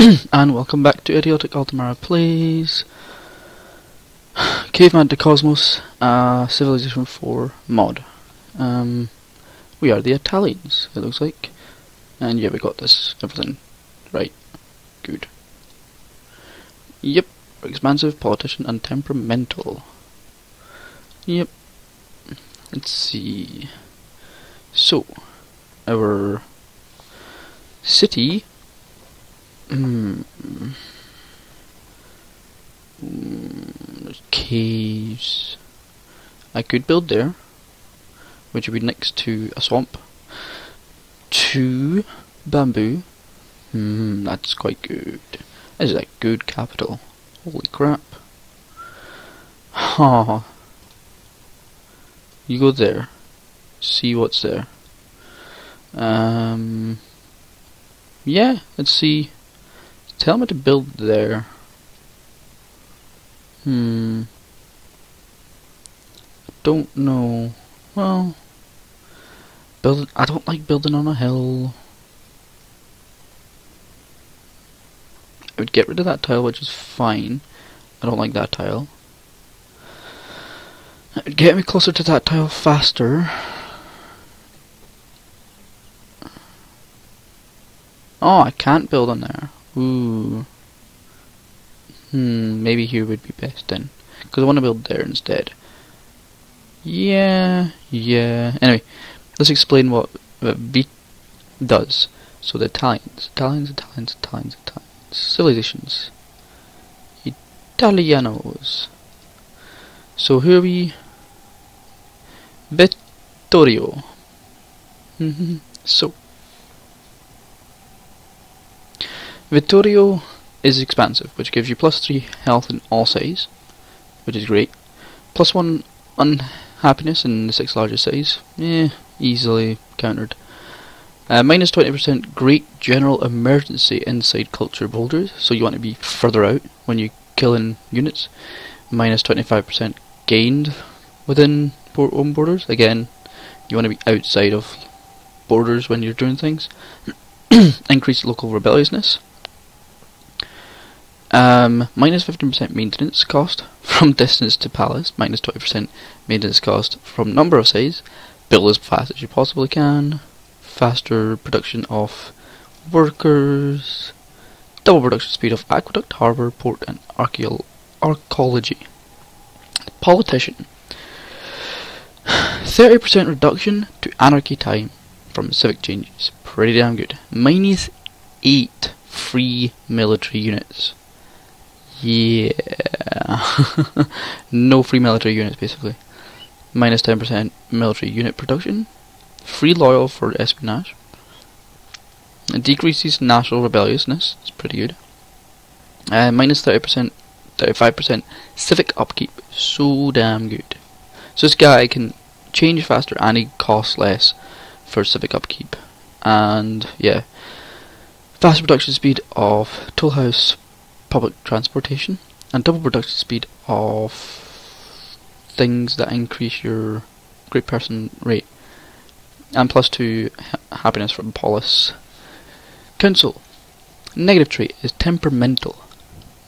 and welcome back to Idiotic Ult1mara Plays Caveman2Cosmos, uh, Civilization 4 mod. Um, we are the Italians, it looks like. And yeah, we got this, everything. Right. Good. Yep, expansive, politician, and temperamental. Yep. Let's see. So, our city Hmm. There's caves. I could build there, which would be next to a swamp. Two bamboo. Hmm, that's quite good. Is a good capital. Holy crap. Ha. You go there. See what's there. Um. Yeah, let's see Tell me to build there. Hmm. Don't know. Well, build. I don't like building on a hill. I would get rid of that tile, which is fine. I don't like that tile. Would get me closer to that tile faster. Oh, I can't build on there. Ooh. Hmm, maybe here would be best then. Because I want to build there instead. Yeah, yeah. Anyway, let's explain what V does. So the Italians, Italians, Italians, Italians, Italians, civilizations, Italianos. So here we, Vittorio. Mm-hmm. so Vittorio is expansive, which gives you plus 3 health in all size, which is great. Plus 1 unhappiness in the 6 largest size, eh, easily countered. Uh, minus 20% great general emergency inside culture boulders, so you want to be further out when you kill in units. Minus 25% gained within own borders, again, you want to be outside of borders when you're doing things. Increased local rebelliousness, um, minus 15% maintenance cost from distance to palace, minus 20% maintenance cost from number of says, build as fast as you possibly can, faster production of workers, double production speed of aqueduct, harbour, port and archaeo archaeology. Politician. 30% reduction to anarchy time from civic changes. Pretty damn good. Minus 8 free military units. Yeah. no free military units, basically. Minus 10% military unit production. Free loyal for espionage. It decreases national rebelliousness. It's pretty good. Uh, minus 30%, 35% civic upkeep. So damn good. So this guy can change faster and he costs less for civic upkeep. And yeah. Faster production speed of Tool House public transportation and double production speed of things that increase your great person rate and plus 2 ha happiness from Polis. Council. Negative trait is temperamental.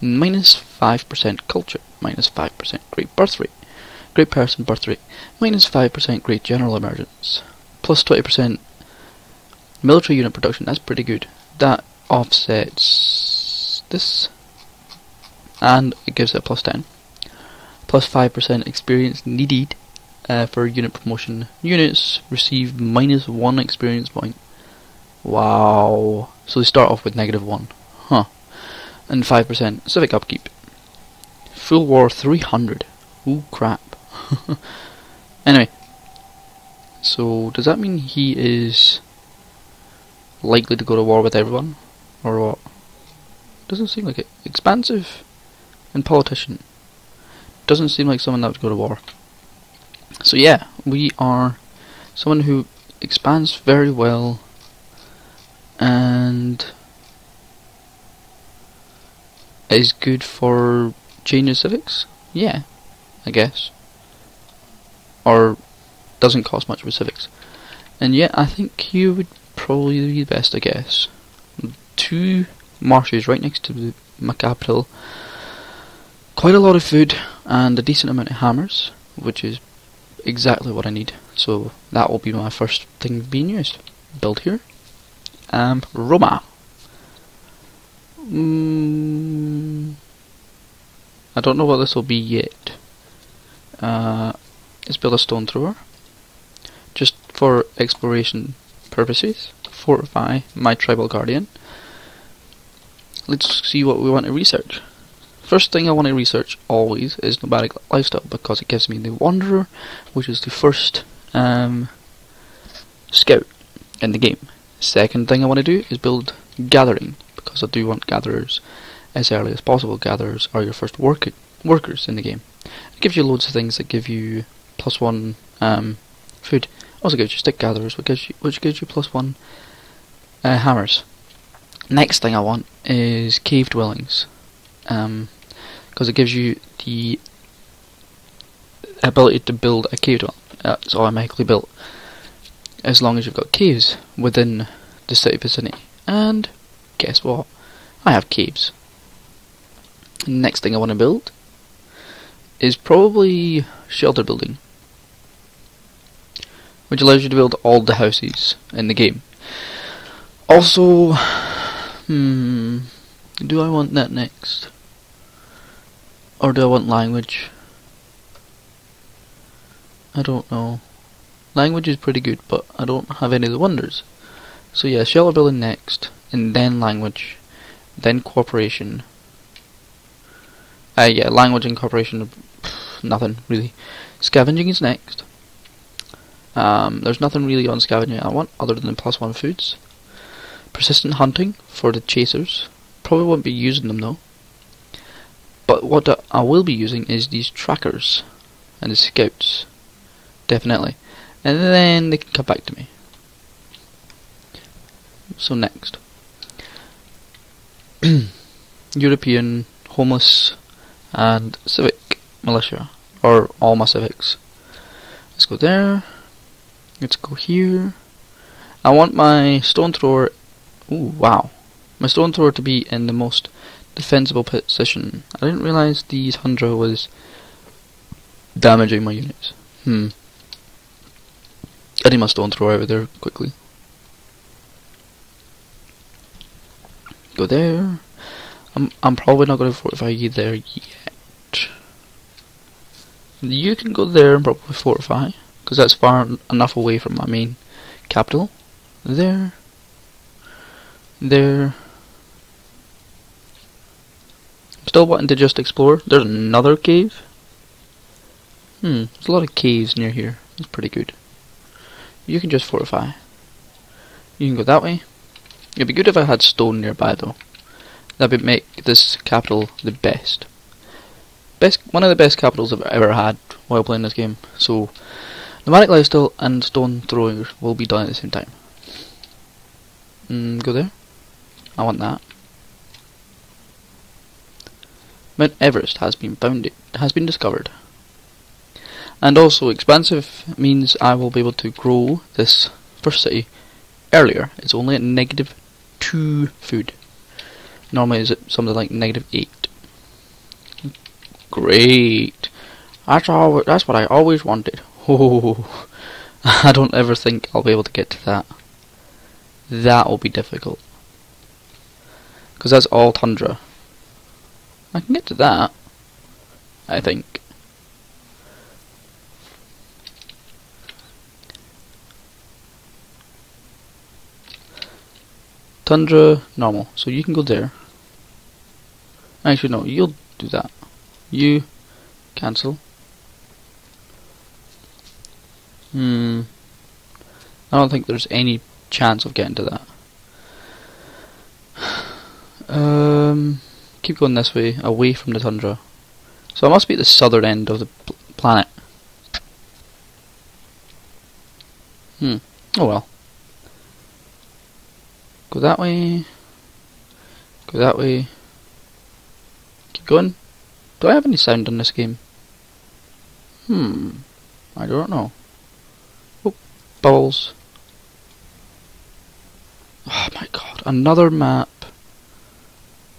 Minus 5% culture. Minus 5% great birth rate. Great person birth rate. Minus 5% great general emergence. Plus 20% military unit production. That's pretty good. That offsets this and it gives it a plus 10. Plus 5% experience needed uh, for unit promotion. Units receive minus 1 experience point. Wow. So they start off with negative 1. Huh. And 5% civic upkeep. Full war 300. Ooh, crap. anyway. So, does that mean he is likely to go to war with everyone? Or what? Doesn't seem like it. Expansive and politician. Doesn't seem like someone that would go to war. So yeah, we are someone who expands very well and is good for junior civics. Yeah, I guess. Or doesn't cost much for civics. And yet I think you would probably be the best, I guess. Two marshes right next to the, my capital. Quite a lot of food and a decent amount of hammers, which is exactly what I need. So that will be my first thing being used. Build here. Um, Roma. Mm, I don't know what this will be yet. Uh, let's build a stone thrower. Just for exploration purposes. Fortify my tribal guardian. Let's see what we want to research. First thing I want to research always is nomadic lifestyle because it gives me the wanderer, which is the first um, scout in the game. Second thing I want to do is build gathering because I do want gatherers as early as possible. Gatherers are your first work workers in the game. It gives you loads of things that give you plus one um, food. Also gives you stick gatherers, which gives you, which gives you plus one uh, hammers. Next thing I want is cave dwellings, because um, it gives you the ability to build a cave dwelling. Uh, it's automatically built as long as you've got caves within the city vicinity. And guess what? I have caves. Next thing I want to build is probably shelter building, which allows you to build all the houses in the game. Also, hmm, do I want that next? Or do I want language? I don't know. Language is pretty good, but I don't have any of the wonders. So yeah, shelter building next, and then language, then cooperation. Uh, yeah, language and cooperation, nothing really. Scavenging is next. Um, there's nothing really on scavenging I want other than plus one foods. Persistent hunting for the chasers. Probably won't be using them though. But what I will be using is these trackers and the scouts. Definitely. And then they can come back to me. So next. European, homeless, and civic militia. Or all my civics. Let's go there. Let's go here. I want my stone thrower Ooh, wow. My stone thrower to be in the most defensible position. I didn't realize the Tundra was damaging my units. Hmm. I need my stone thrower over there quickly. Go there. I'm I'm probably not going to fortify you there yet. You can go there and probably fortify, because that's far enough away from my main capital. There there. I'm still wanting to just explore. There's another cave. Hmm, there's a lot of caves near here. That's pretty good. You can just fortify. You can go that way. It'd be good if I had stone nearby though. That would make this capital the best. Best, one of the best capitals I've ever had while playing this game. So, nomadic lifestyle and stone throwing will be done at the same time. Mm, go there. I want that. Mount Everest has been bounded, has been discovered. And also expansive means I will be able to grow this first city earlier. It's only at negative 2 food. Normally is it something like negative 8. Great. That's all, that's what I always wanted. Oh, I don't ever think I'll be able to get to that. That will be difficult. Because that's all tundra. I can get to that. I think. Tundra, normal. So you can go there. Actually, no, you'll do that. You cancel. Hmm. I don't think there's any chance of getting to that. Um, keep going this way, away from the tundra. So I must be at the southern end of the pl planet. Hmm. Oh well. Go that way. Go that way. Keep going. Do I have any sound in this game? Hmm. I don't know. Oh, bubbles. Oh my god, another map.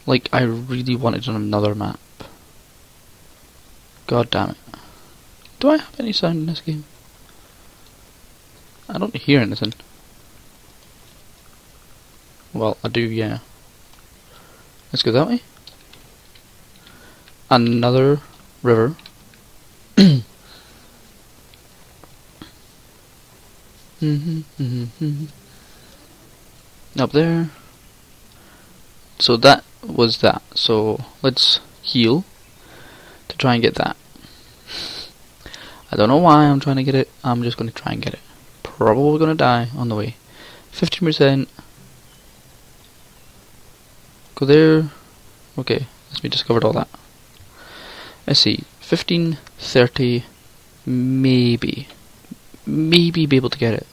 Like, I really wanted on another map. God damn it. Do I have any sound in this game? I don't hear anything. Well, I do, yeah. Let's go that way. Another river. Mm-hmm, mm-hmm, mm-hmm. Up there. So that was that. So let's heal to try and get that. I don't know why I'm trying to get it. I'm just going to try and get it. Probably going to die on the way. 15%. Go there. Okay, let's be discovered all that. Let's see. 15, 30, maybe. Maybe be able to get it.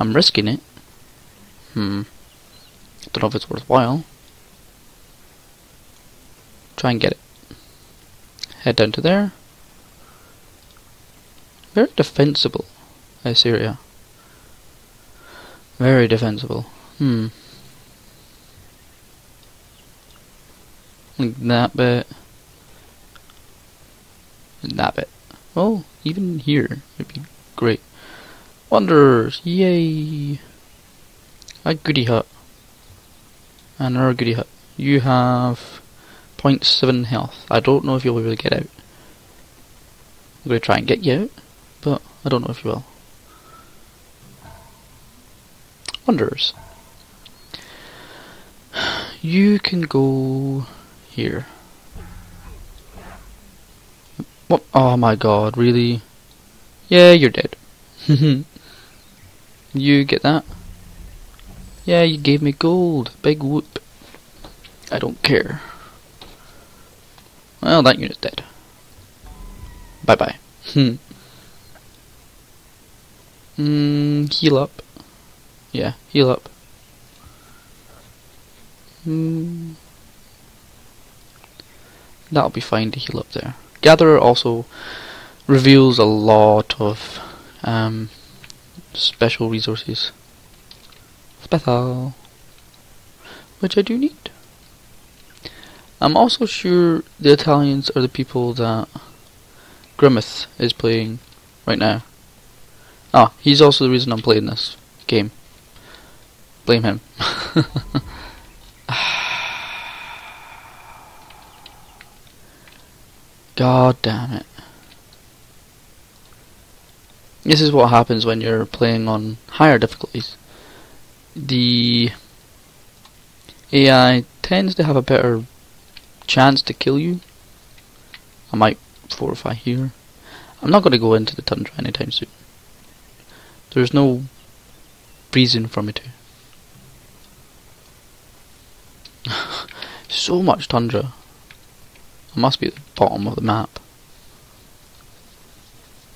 I'm risking it. Hmm. Don't know if it's worthwhile. Try and get it. Head down to there. Very defensible, Assyria. Very defensible. Hmm. Like that bit. And that bit. Well, even here would be great. Wanderers! Yay! A goody hut. Goody hut. You have 0.7 health. I don't know if you'll be able to get out. I'm going to try and get you out, but I don't know if you will. Wanderers. You can go here. What? Oh my god, really? Yeah, you're dead. You get that? Yeah, you gave me gold. Big whoop. I don't care. Well, that unit's dead. Bye bye. Hmm. Hmm, heal up. Yeah, heal up. Hmm. That'll be fine to heal up there. Gatherer also reveals a lot of um, special resources. Special. Which I do need. I'm also sure the Italians are the people that Grimmeth is playing right now. Ah, he's also the reason I'm playing this game. Blame him. God damn it. This is what happens when you're playing on higher difficulties. The AI tends to have a better chance to kill you. I might fortify here. I'm not going to go into the tundra anytime soon. There's no reason for me to. so much tundra. I must be at the bottom of the map.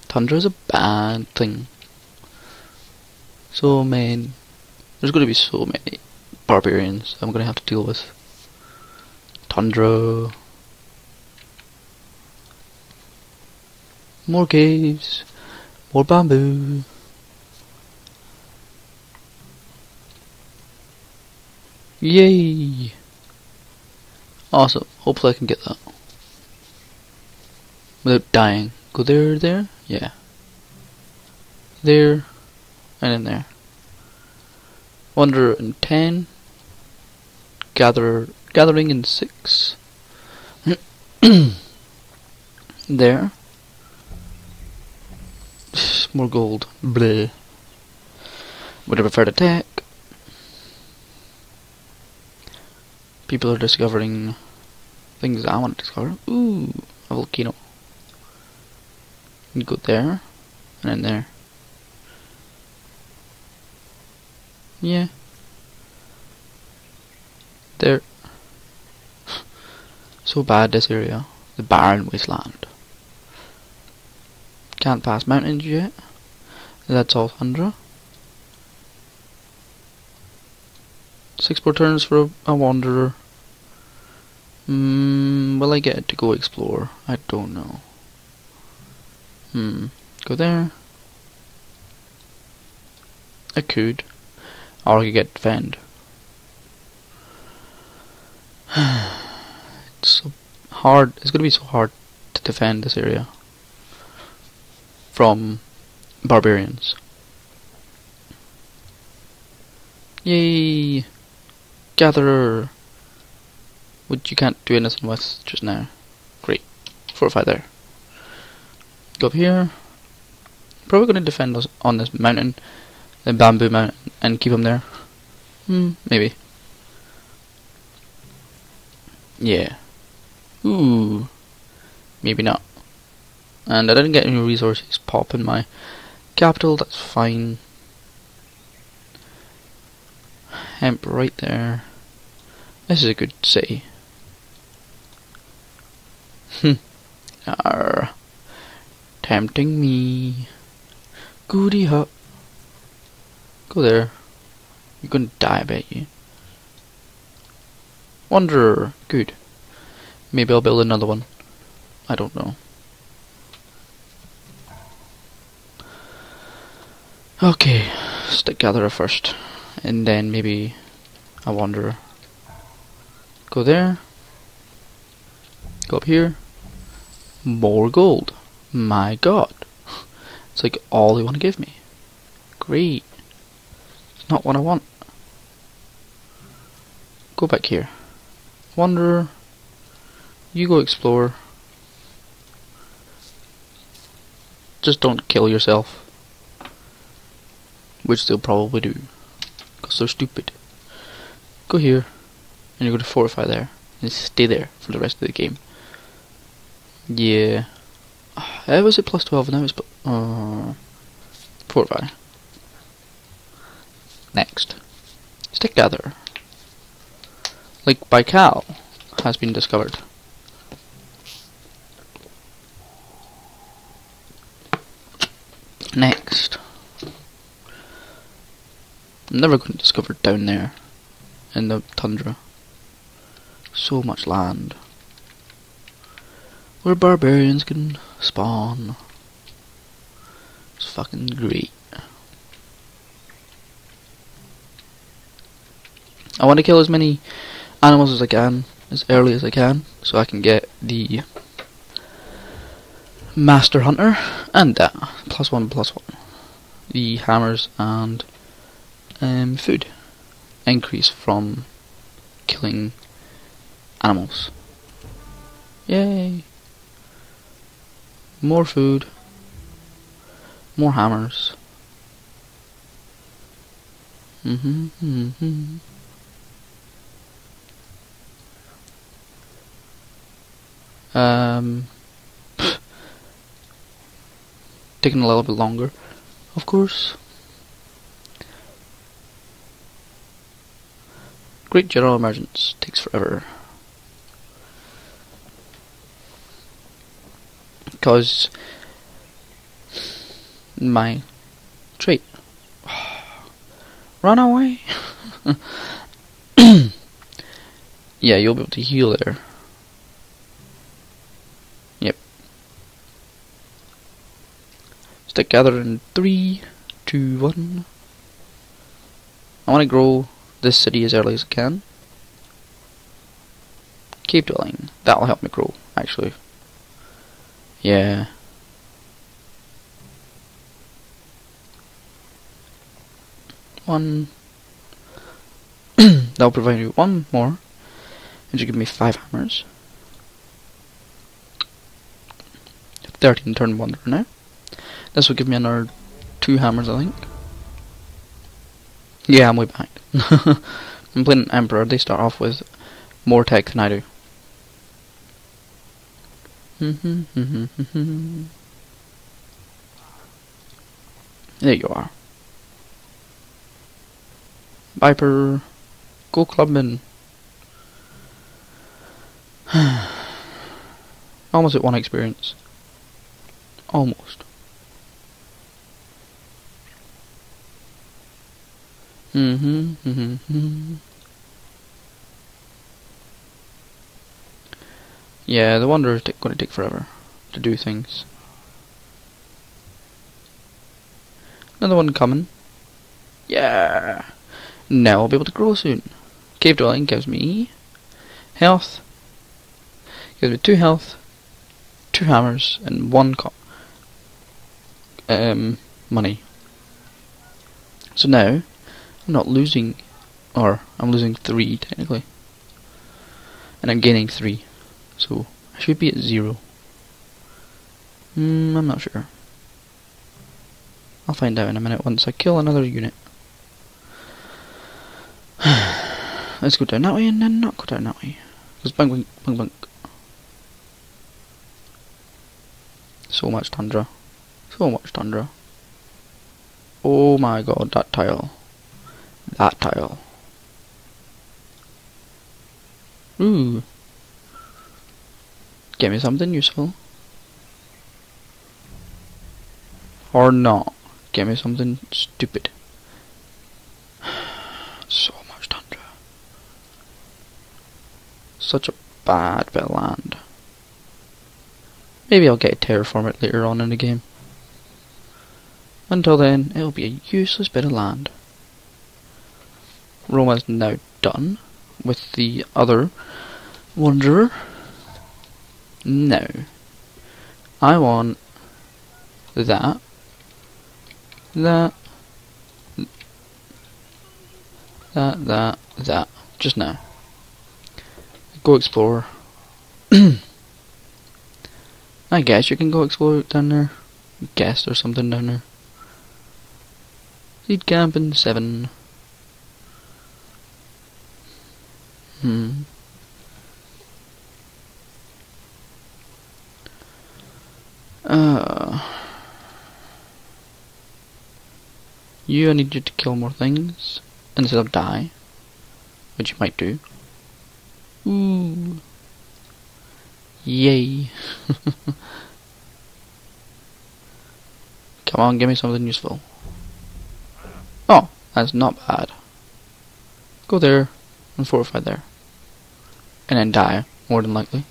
Tundra is a bad thing. So many. There's to be so many barbarians I'm to have to deal with. Tundra. More caves. More bamboo. Yay! Awesome. Hopefully I can get that. Without dying. Go there, there? Yeah. There, and in there. Wonder in 10. Gather, gathering in 6. there. More gold. Bleh. Would have preferred attack. People are discovering things I want to discover. Ooh, a volcano. You go there, and then there. Yeah. There. so bad this area. The barren wasteland. Can't pass mountains yet. That's all tundra. Six more turns for a, a wanderer. Mm, will I get to go explore? I don't know. Hmm. Go there. I could. Or you get defend. it's so hard. It's gonna be so hard to defend this area from barbarians. Yay! Gatherer! Which you can't do anything with just now. Great. Fortify there. Go up here. Probably going to defend us on this mountain, the bamboo mountain, and keep them there. Hmm, maybe. Yeah. Ooh. Maybe not. And I didn't get any resources pop in my capital, that's fine. Hemp right there. This is a good city. Hmm. Arr. Tempting me. Goody hut. Go there. You're gonna die, I bet you. Wanderer. Good. Maybe I'll build another one. I don't know. Okay, stick gatherer first, and then maybe a wanderer. Go there. Go up here. More gold. My god. It's like all they want to give me. Great. Not what I want. Go back here. Wanderer. You go explore. Just don't kill yourself. Which they'll probably do. Because they're stupid. Go here. And you're going to fortify there. And stay there for the rest of the game. Yeah. Uh, was it plus 12 and now it's uh, fortify. Next. Stick gather. Lake Baikal has been discovered. Next. I'm never going to discover down there in the tundra. So much land. Where barbarians can spawn. It's fucking great. I want to kill as many animals as I can, as early as I can, so I can get the Master Hunter and that. Plus one, plus one. The hammers and um, food increase from killing animals. Yay! More food. More hammers. Mm-hmm, mm-hmm. Um, taking a little bit longer, of course. Great general emergence takes forever. Because my trait. Run away! yeah, you'll be able to heal there. Gather in three, two, one. I want to grow this city as early as I can. Cave dwelling. That'll help me grow, actually. Yeah. One. That'll provide you one more. And you give me five hammers. 13 turn one now. This will give me another two hammers, I think. Yeah, I'm way behind. I'm playing Emperor, they start off with more tech than I do. there you are. Viper, go clubbing. Almost at one experience. Almost. Mm-hmm, mm-hmm. Yeah, the Wanderer is going to take forever to do things. Another one coming. Yeah! Now I'll be able to grow soon. Cave dwelling gives me health. Gives me two health, two hammers, and one co um, money. So now, I'm not losing, or I'm losing three technically. And I'm gaining three. So, I should be at zero. Hmm, I'm not sure. I'll find out in a minute once I kill another unit. Let's go down that way and then not go down that way. Because bunk, bunk, bunk. So much tundra. So much tundra. Oh my god, that tile. That tile. Ooh. Hmm. Get me something useful. Or not. Give me something stupid. so much tundra. Such a bad bit of land. Maybe I'll get a terraform it later on in the game. Until then, it'll be a useless bit of land. Roma's now done with the other wanderer. No. I want that, that, that, that, that, just now. Go explore. I guess you can go explore down there. Guest or something down there. Seed camping 7. Mm. Uh, you I need you to kill more things instead of die, which you might do. Ooh. Yay. Come on, give me something useful. Oh, that's not bad. Go there and fortify there. And then die, more than likely.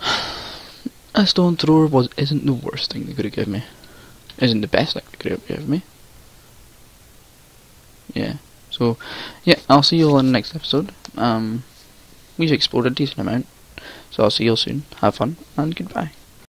A stone thrower was isn't the worst thing they could have given me. Isn't the best thing they could have given me. Yeah. So yeah, I'll see you all in the next episode. Um we've explored a decent amount. So I'll see you all soon. Have fun and goodbye.